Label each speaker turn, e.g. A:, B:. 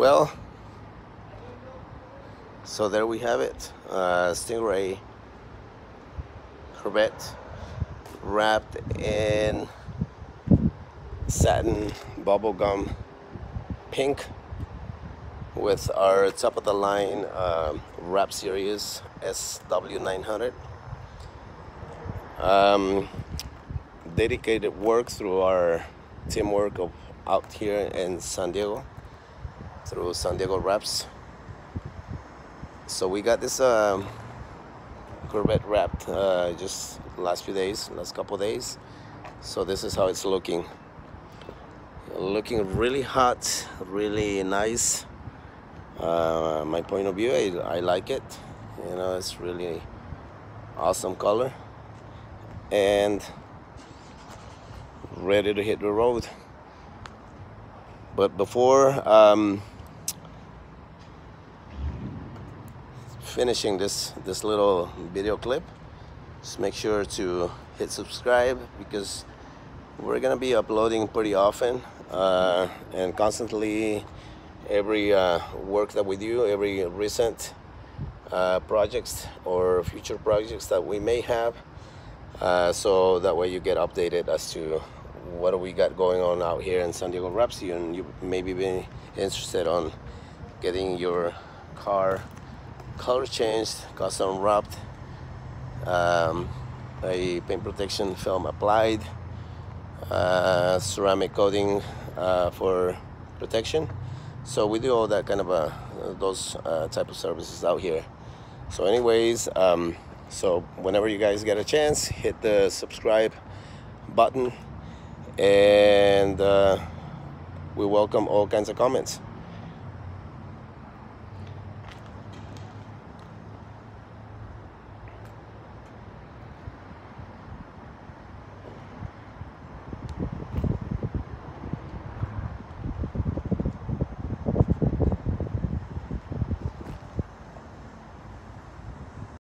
A: Well, so there we have it. Uh, Stingray Corvette wrapped in satin bubblegum pink with our top of the line um, wrap series SW900 um, dedicated work through our teamwork of out here in San Diego through Sun Diego Wraps so we got this um, Corvette wrapped uh, just last few days last couple days. So this is how it's looking. Looking really hot really nice. Uh, my point of view I, I like it. You know it's really awesome color. And ready to hit the road. But before um, finishing this this little video clip just make sure to hit subscribe because we're gonna be uploading pretty often uh, and constantly every uh, work that we do, every recent uh, projects or future projects that we may have. Uh, so that way you get updated as to what do we got going on out here in San Diego Wrapsy and you maybe be interested on getting your car color changed, custom wrapped, um, a paint protection film applied, uh, ceramic coating uh, for protection. So we do all that kind of uh, those uh, type of services out here. So anyways um, so whenever you guys get a chance hit the subscribe button and uh, we welcome all kinds of comments